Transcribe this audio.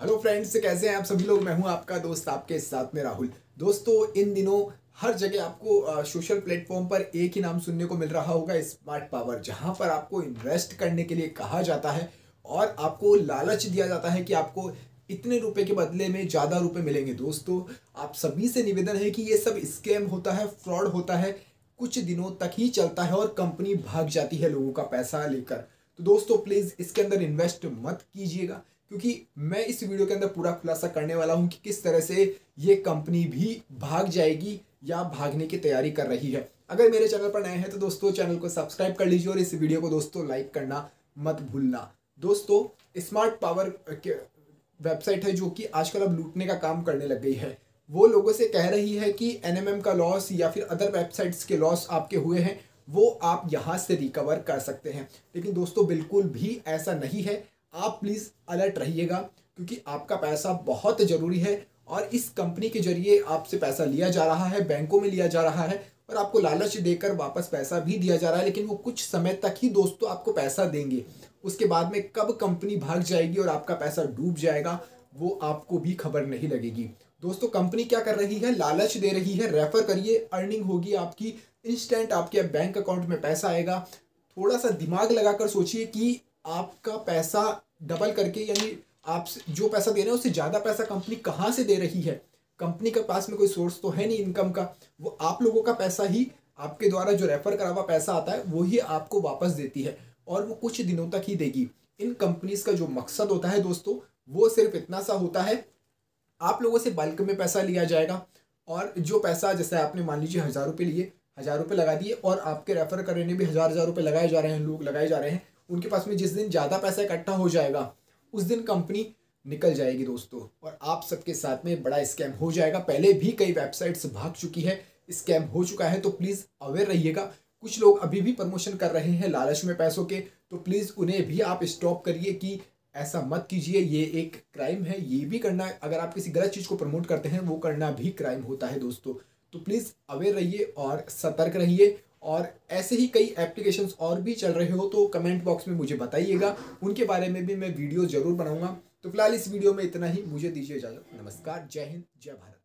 Hello friends कैसे हैं आप सभी लोग? मैं हूँ आपका दोस्त, आपके साथ में राहुल। दोस्तों, इन दिनों हर जगह आपको सोशल प्लेटफॉर्म पर एक ही नाम सुनने को मिल रहा होगा स्मार्ट पावर जहाँ पर आपको इन्वेस्ट करने के लिए कहा जाता है और आपको लालच दिया जाता है कि आपको इतने रुपए के बदले में ज़्यादा रुपए मिलेंगे। दोस्तों, आप सभी से निवेदन है कि ये सब स्कैम होता है फ्रॉड होता है, कुछ दिनों तक ही चलता है और कंपनी भाग जाती है लोगों का पैसा लेकर। तो दोस्तों प्लीज़ इसके अंदर इन्वेस्ट मत कीजिएगा। क्योंकि मैं इस वीडियो के अंदर पूरा खुलासा करने वाला हूँ कि किस तरह से ये कंपनी भी भाग जाएगी या भागने की तैयारी कर रही है। अगर मेरे चैनल पर नए हैं तो दोस्तों, चैनल को सब्सक्राइब कर लीजिए और इस वीडियो को दोस्तों लाइक करना मत भूलना। दोस्तों, स्मार्ट पावर वेबसाइट है जो कि आजकल अब लूटने का काम करने लग गई है। वो लोगों से कह रही है कि एनएमएम का लॉस या फिर अदर वेबसाइट्स के लॉस आपके हुए हैं, वो आप यहाँ से रिकवर कर सकते हैं। लेकिन दोस्तों, बिल्कुल भी ऐसा नहीं है। आप प्लीज़ अलर्ट रहिएगा, क्योंकि आपका पैसा बहुत ज़रूरी है और इस कंपनी के ज़रिए आपसे पैसा लिया जा रहा है, बैंकों में लिया जा रहा है और आपको लालच देकर वापस पैसा भी दिया जा रहा है, लेकिन वो कुछ समय तक ही दोस्तों आपको पैसा देंगे। उसके बाद में कब कंपनी भाग जाएगी और आपका पैसा डूब जाएगा, वो आपको भी खबर नहीं लगेगी। दोस्तों कंपनी क्या कर रही है? लालच दे रही है। रेफर करिए अर्निंग होगी आपकी। इंस्टेंट आपके बैंक अकाउंट में पैसा आएगा। थोड़ा सा दिमाग लगाकर सोचिए कि आपका पैसा डबल करके, यानी आप जो पैसा दे रहे हैं, उससे ज़्यादा पैसा कंपनी कहाँ से दे रही है? कंपनी के पास में कोई सोर्स तो है नहीं इनकम का। वो आप लोगों का पैसा ही आपके द्वारा जो रेफर करा हुआ पैसा आता है, वो ही आपको वापस देती है और वो कुछ दिनों तक ही देगी। इन कंपनीज़ का जो मकसद होता है दोस्तों, वो सिर्फ़ इतना सा होता है, आप लोगों से बल्क में पैसा लिया जाएगा और जो पैसा, जैसे आपने मान लीजिए हज़ार रुपये लिए, हज़ार रुपये लगा दिए और आपके रेफर करने भी हज़ार हज़ार रुपये लगाए जा रहे हैं, लोग लगाए जा रहे हैं उनके पास में जिस दिन ज़्यादा पैसा इकट्ठा हो जाएगा, उस दिन कंपनी निकल जाएगी दोस्तों। और आप सबके साथ में बड़ा स्कैम हो जाएगा। पहले भी कई वेबसाइट्स भाग चुकी है, स्कैम हो चुका है तो प्लीज़ अवेयर रहिएगा। कुछ लोग अभी भी प्रमोशन कर रहे हैं लालच में पैसों के तो प्लीज़ उन्हें भी आप स्टॉप करिए कि ऐसा मत कीजिए, ये एक क्राइम है, ये भी करना, अगर आप किसी गलत चीज़ को प्रमोट करते हैं, वो करना भी क्राइम होता है दोस्तों। तो प्लीज़ अवेयर रहिए और सतर्क रहिए और ऐसे ही कई एप्लीकेशंस और भी चल रहे हो तो कमेंट बॉक्स में मुझे बताइएगा। उनके बारे में भी मैं वीडियो ज़रूर बनाऊँगा। तो फ़िलहाल इस वीडियो में इतना ही। मुझे दीजिए इजाज़त। नमस्कार। जय हिंद। जय भारत।